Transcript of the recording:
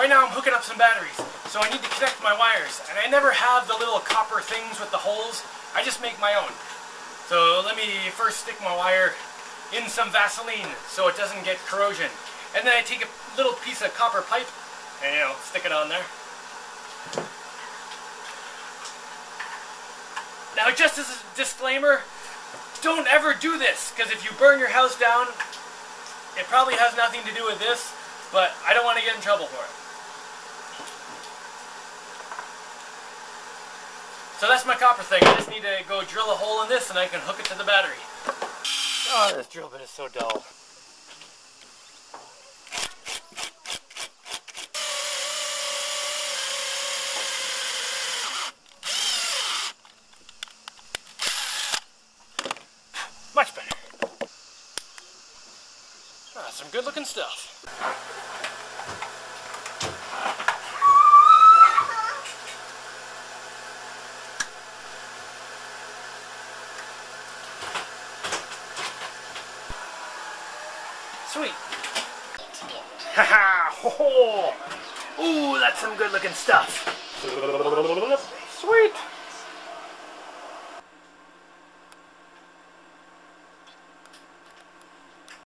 right now I'm hooking up some batteries, so I need to connect my wires, and I never have the little copper things with the holes. I just make my own. So let me first stick my wire in some Vaseline so it doesn't get corrosion. And then I take a little piece of copper pipe and you know, stick it on there. Now just as a disclaimer, don't ever do this, because if you burn your house down, it probably has nothing to do with this, but I don't want to get in trouble for it. So that's my copper thing. I just need to go drill a hole in this and I can hook it to the battery. Oh, this drill bit is so dull. Much better. Ah, some good looking stuff. Sweet. Haha! Ho ho! Ooh, that's some good looking stuff. Sweet!